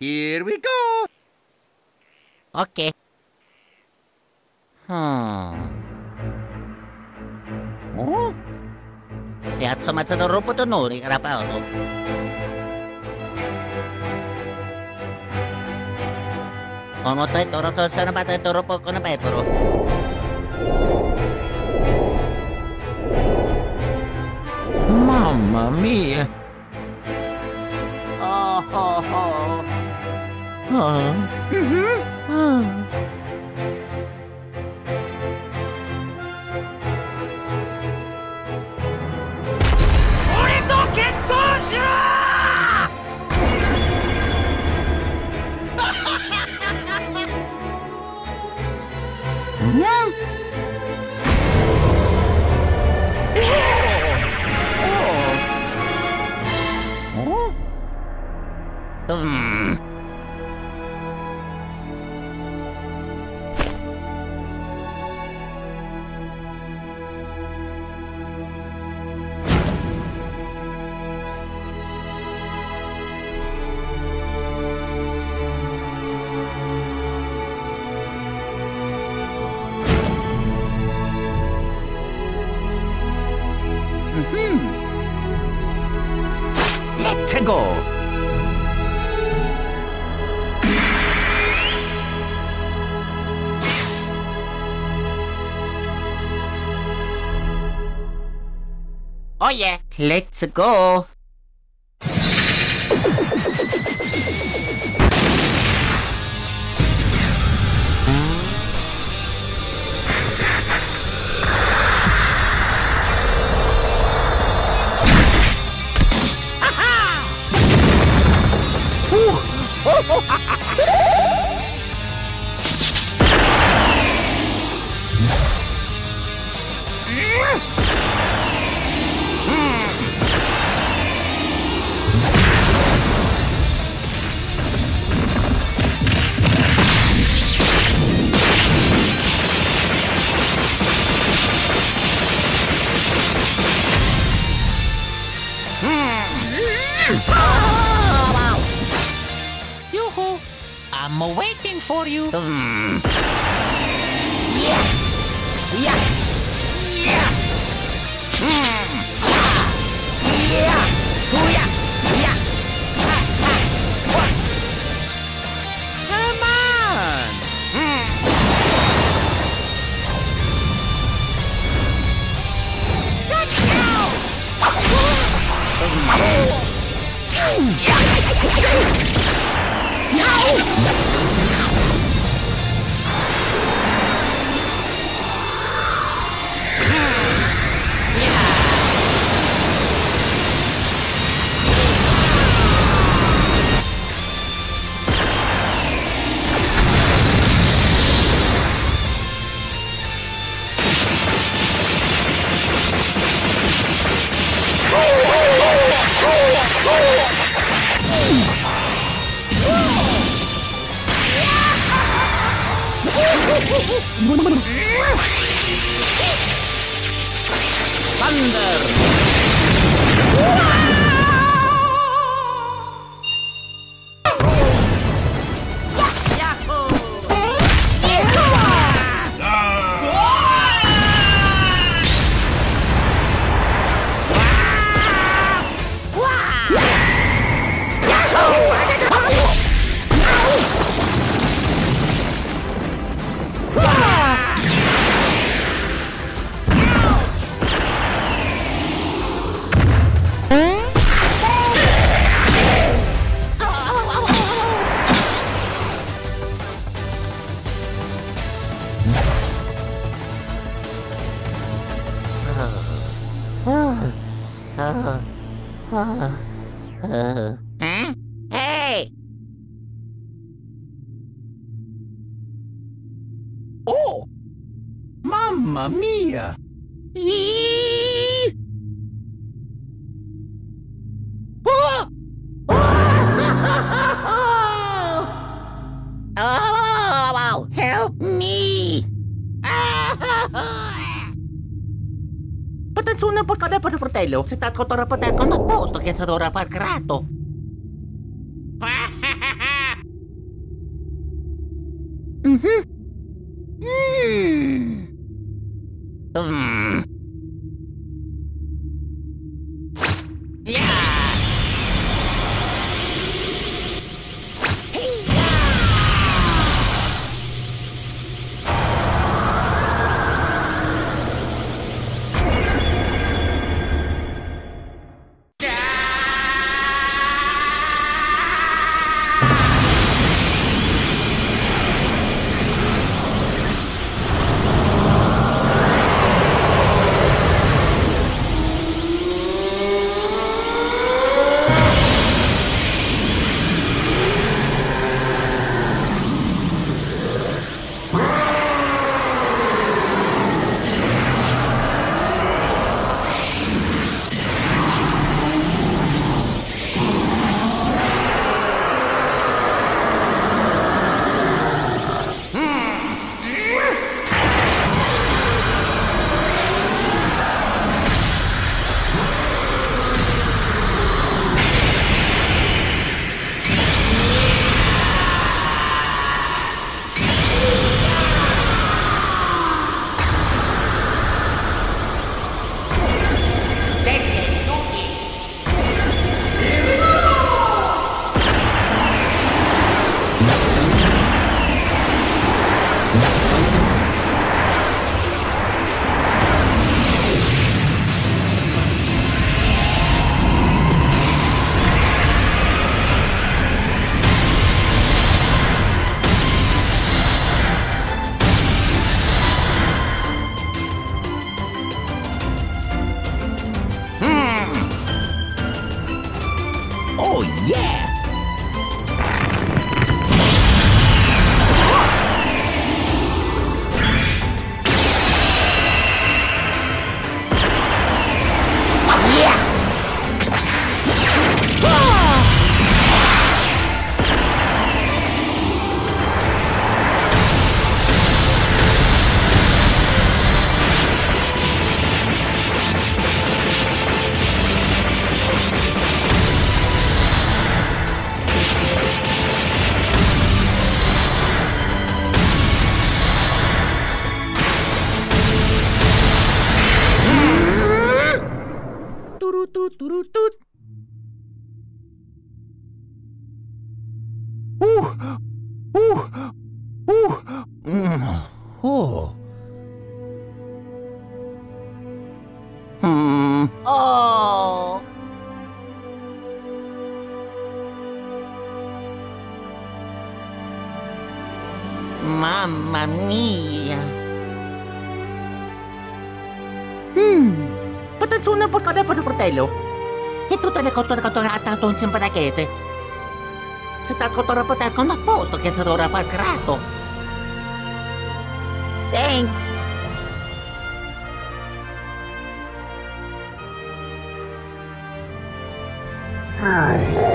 Here we go! Ok. Hmm. Oh? Piazza Matador Ropo Tonori, Rapaolo. Omotai toro kosana batai toro pokona petoro. Mamma mia! Oh, oh, oh. Ah, Ah. Hmm. let's go! Oh yeah, let's go. I'm waiting for you. Hmm. Come on! Ow! Thunder! Eee! Oh! Help me! Pa kada pa fratello. Se tatko tora pa tatko na po. To che sadora pa grato. de pentru fruteliu. E tutte le cotture cotturate adunse in braghete. Se tal cottura poter con apposto che si dovrà far grato. Thanks! Ai.